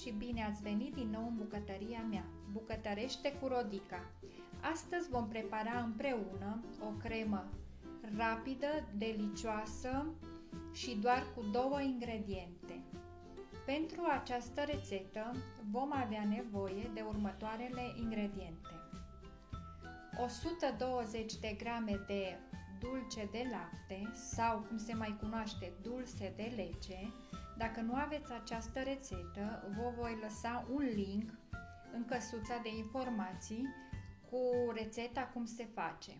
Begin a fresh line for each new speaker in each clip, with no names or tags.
și bine ați venit din nou în bucătăria mea, Bucătărește cu Rodica. Astăzi vom prepara împreună o cremă rapidă, delicioasă și doar cu două ingrediente. Pentru această rețetă vom avea nevoie de următoarele ingrediente. 120 de grame de dulce de lapte sau, cum se mai cunoaște, dulce de lece. Dacă nu aveți această rețetă, vă voi lăsa un link în căsuța de informații cu rețeta cum se face.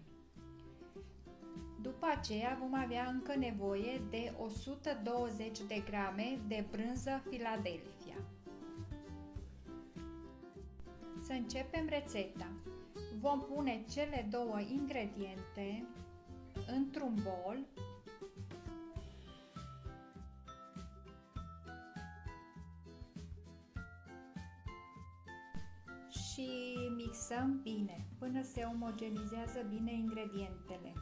După aceea vom avea încă nevoie de 120 de grame de brânză Philadelphia. Să începem rețeta. Vom pune cele două ingrediente într-un bol și mixăm bine până se omogenizează bine ingredientele.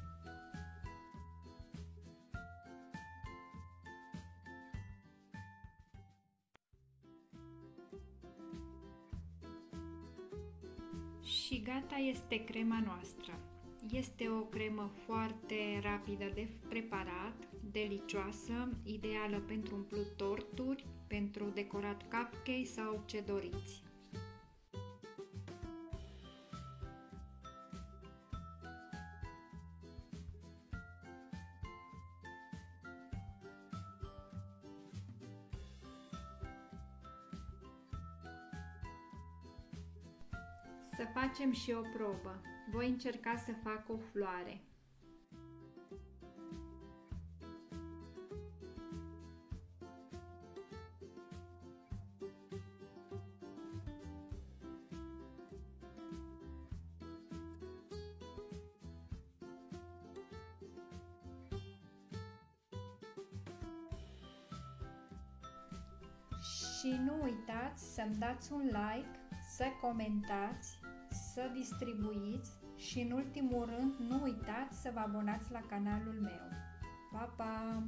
Și gata este crema noastră. Este o cremă foarte rapidă de preparat, delicioasă, ideală pentru umplut torturi, pentru decorat cupcake sau ce doriți. Să facem și o probă. Voi încerca să fac o floare. Și nu uitați să-mi dați un like, să comentați să distribuiți și în ultimul rând nu uitați să vă abonați la canalul meu. Pa, pa!